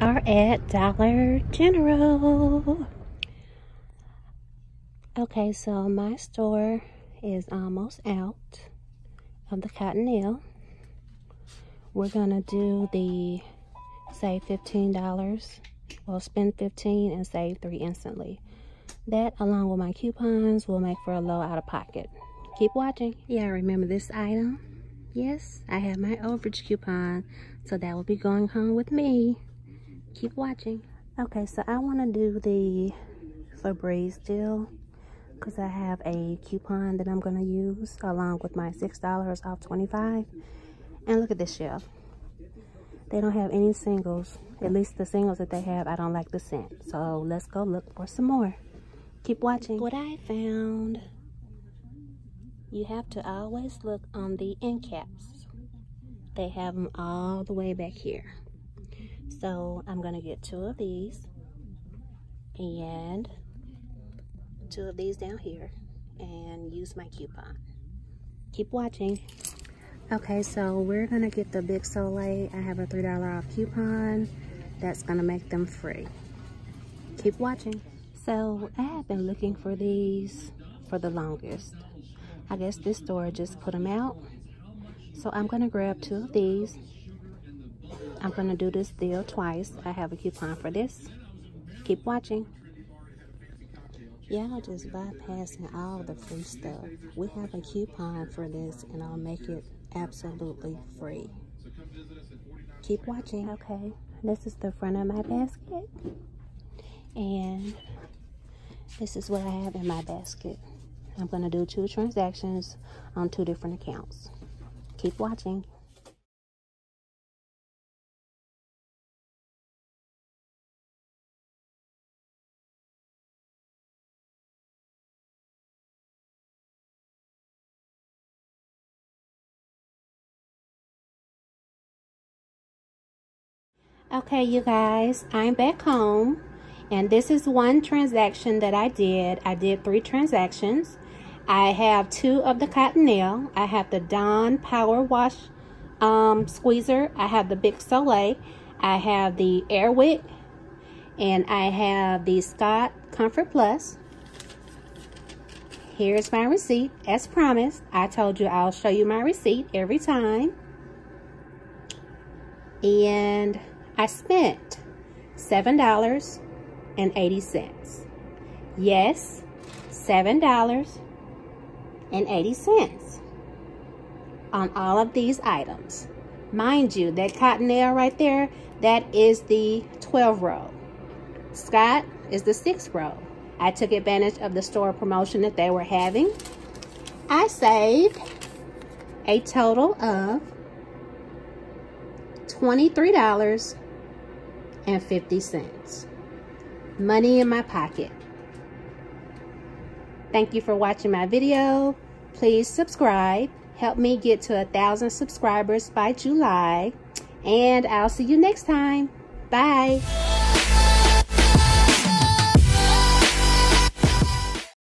are at Dollar General. Okay, so my store is almost out of the Cottonelle. We're gonna do the save $15. Well, spend 15 and save 3 instantly. That, along with my coupons, will make for a low out-of-pocket. Keep watching. Yeah, remember this item? Yes, I have my overage coupon, so that will be going home with me. Keep watching. Okay, so I want to do the Febreze deal because I have a coupon that I'm going to use along with my $6 off 25 And look at this shelf. They don't have any singles. At least the singles that they have, I don't like the scent. So let's go look for some more. Keep watching. What I found, you have to always look on the end caps. They have them all the way back here. So I'm going to get two of these and two of these down here and use my coupon. Keep watching. Okay, so we're gonna get the Bic Soleil. I have a $3 off coupon. That's gonna make them free. Keep watching. So I have been looking for these for the longest. I guess this store just put them out. So I'm gonna grab two of these. I'm gonna do this deal twice. I have a coupon for this. Keep watching. Y'all just bypassing all the free stuff. We have a coupon for this and I'll make it absolutely free. Keep watching. Okay, this is the front of my basket. And this is what I have in my basket. I'm going to do two transactions on two different accounts. Keep watching. Okay, you guys, I'm back home. And this is one transaction that I did. I did three transactions. I have two of the Cottonelle. I have the Dawn Power Wash um, Squeezer. I have the Bic Soleil. I have the Airwick. And I have the Scott Comfort Plus. Here's my receipt. As promised, I told you I'll show you my receipt every time. And I spent $7.80. Yes, $7.80 on all of these items. Mind you, that Cottonelle right there, that is the 12 row. Scott is the 6 row. I took advantage of the store promotion that they were having. I saved a total of $23 and 50 cents. Money in my pocket. Thank you for watching my video. Please subscribe. Help me get to a thousand subscribers by July. And I'll see you next time. Bye.